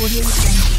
Audio Jungle.